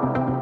Bye.